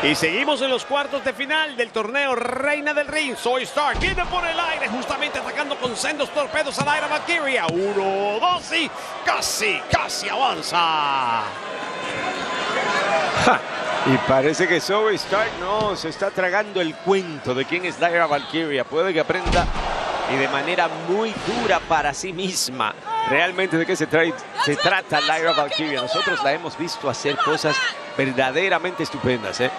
Y seguimos en los cuartos de final del torneo Reina del Ring. Soy Star viene por el aire, justamente atacando con sendos torpedos a Lyra Valkyria. Uno, dos y casi, casi avanza. Y parece que Zoe Stark no se está tragando el cuento de quién es Lyra Valkyria. Puede que aprenda y de manera muy dura para sí misma. Realmente de qué se, se trata Lyra Valkyria. Nosotros la hemos visto hacer cosas verdaderamente estupendas. ¿eh?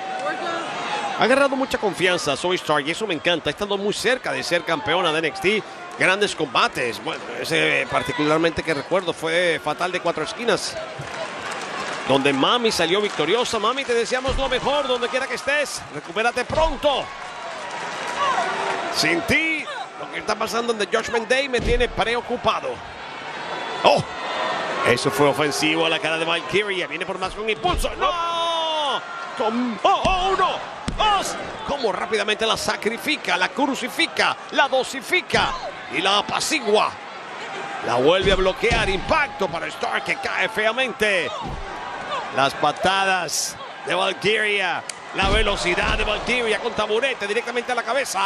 Ha agarrado mucha confianza Zoe Stark y eso me encanta. Ha estado muy cerca de ser campeona de NXT. Grandes combates. Bueno, ese particularmente que recuerdo fue fatal de cuatro esquinas. Donde Mami salió victoriosa. Mami, te deseamos lo mejor donde quiera que estés. Recupérate pronto. Sin ti, lo que está pasando en The Judgment Day me tiene preocupado. ¡Oh! Eso fue ofensivo a la cara de Valkyria. Viene por más con impulso. ¡No! ¡Oh, oh, uno! Dos. Como rápidamente la sacrifica, la crucifica, la dosifica y la apacigua. La vuelve a bloquear. Impacto para Stark que cae feamente. Las patadas de Valkyria. La velocidad de Valkyria con taburete directamente a la cabeza.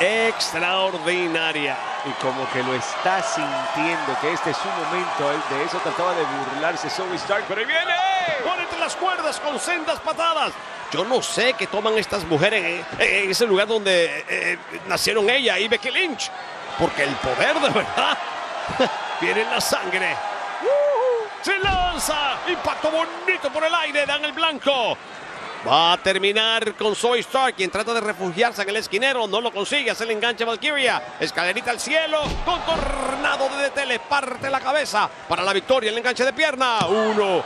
Extraordinaria. Y como que lo está sintiendo, que este es su momento. De eso trataba de burlarse Zoe Stark, pero ahí viene las cuerdas con sendas patadas. Yo no sé qué toman estas mujeres en, ese lugar donde eh, eh, nacieron ella y Becky Lynch. Porque el poder de verdad viene en la sangre. Se lanza. Impacto bonito por el aire. Dan el blanco. Va a terminar con Zoe Stark, quien trata de refugiarse en el esquinero. No lo consigue. Hace el enganche Valkyria. Escalerita al cielo. Con tornado de DT. parte la cabeza para la victoria. El enganche de pierna. Uno,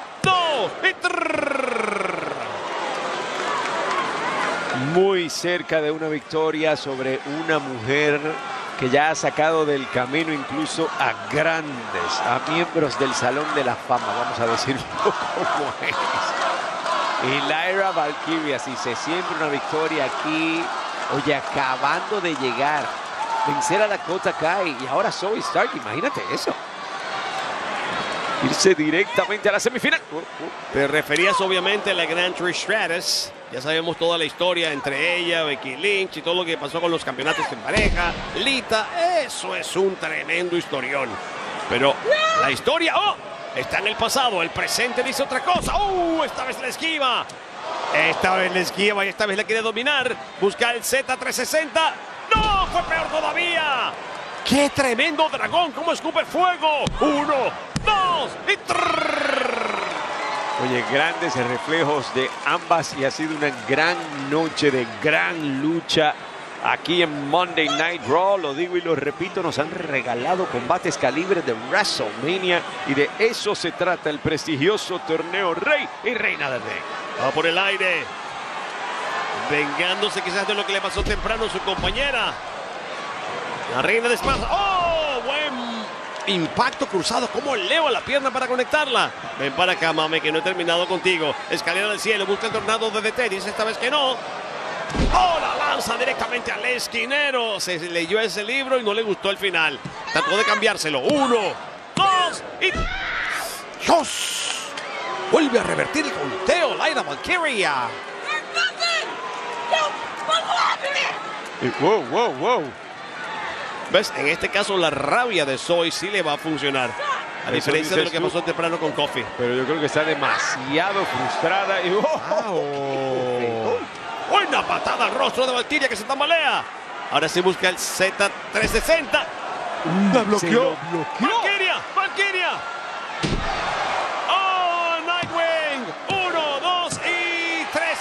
Muy cerca de una victoria sobre una mujer que ya ha sacado del camino incluso a grandes, a miembros del Salón de la Fama, vamos a decirlo como es. Y Lyra Valkyria, si se siembra una victoria aquí, oye, acabando de llegar, vencer a Dakota Kai y ahora Zoe Stark, imagínate eso. Irse directamente a la semifinal. Te referías obviamente a la gran Trish Stratus. Ya sabemos toda la historia entre ella, Becky Lynch y todo lo que pasó con los campeonatos en pareja. Lita, eso es un tremendo historión. Pero la historia, ¡oh! Está en el pasado, el presente dice otra cosa. ¡Uh! Esta vez la esquiva. Esta vez la esquiva y esta vez la quiere dominar. Busca el Z360. ¡No! ¡Fue peor todavía! ¡Qué tremendo dragón! ¡Cómo escupe fuego! ¡Uno, dos y Oye, grandes reflejos de ambas y ha sido una gran noche de gran lucha aquí en Monday Night Raw. Lo digo y lo repito, nos han regalado combates calibre de WrestleMania y de eso se trata el prestigioso torneo Rey y Reina del Rey. Va por el aire, vengándose quizás de lo que le pasó temprano a su compañera. La Reina de Espadas. ¡Oh! Impacto cruzado. ¿Cómo eleva la pierna para conectarla? Ven para acá, mame, que no he terminado contigo. Escalera del cielo, busca el tornado de DT. Dice esta vez que no. ¡Oh, la lanza directamente al esquinero! Se leyó ese libro y no le gustó el final. Trató de cambiárselo. Uno, dos y... ¡Dios! Vuelve a revertir el conteo, Laida Valkyria. Wow, wow, wow. ¿Ves? En este caso la rabia de Zoe sí le va a funcionar. A diferencia de lo que pasó temprano con Coffee. Pero yo creo que está demasiado frustrada. Y, oh, Buena patada al rostro de Valkyria que se tambalea. Ahora sí busca el Z360. La bloqueó. Valkyria, Valkyria. Oh, Nightwing. Uno, dos y tres.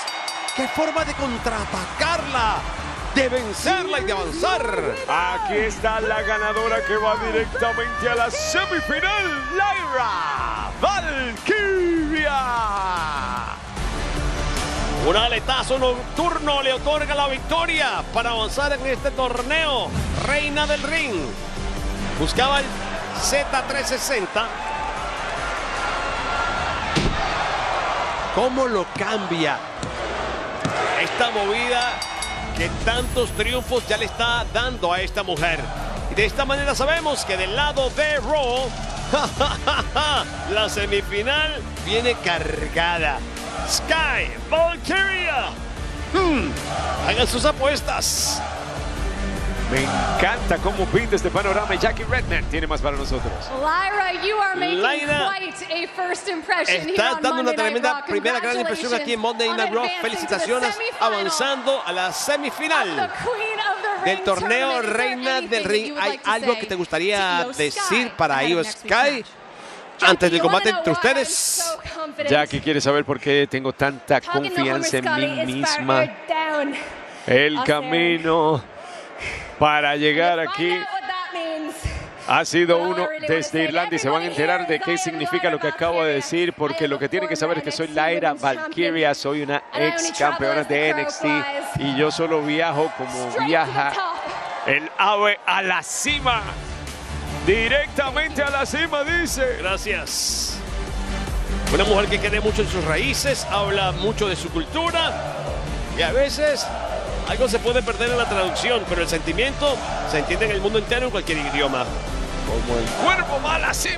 ¡Qué forma de contraatacarla! De vencerla y de avanzar. Aquí está la ganadora que va directamente a la semifinal, Lyra Valkyria. Un aletazo nocturno le otorga la victoria para avanzar en este torneo. Reina del Ring. Buscaba el Z360. ¿Cómo lo cambia? Esta movida que tantos triunfos ya le está dando a esta mujer. Y de esta manera sabemos que del lado de Raw, la semifinal viene cargada Sky, Valkyria. Hmm, hagan sus apuestas. Me encanta cómo pinta este panorama y Jackie Redman tiene más para nosotros. Lyra, you are making Lyra, quite a first impression here Estás on dando una tremenda primera gran impresión aquí en Monday Night Raw. Felicitaciones avanzando a la semifinal del torneo Reina del Ring. ¿Hay algo que te gustaría decir para Io Sky antes del combate entre ustedes? Jackie quiere saber por qué tengo tanta confianza en mí misma. El camino para llegar aquí ha sido uno desde Irlanda y se van a enterar de qué significa lo que acabo de decir porque lo que tienen que saber es que soy Lyra Valkyria, soy una ex campeona de NXT y yo solo viajo como viaja el ave a la cima. Directamente a la cima, dice. Gracias. Una mujer que cree mucho en sus raíces, habla mucho de su cultura y a veces algo se puede perder en la traducción, pero el sentimiento se entiende en el mundo entero en cualquier idioma. Como el cuerpo va a la cima.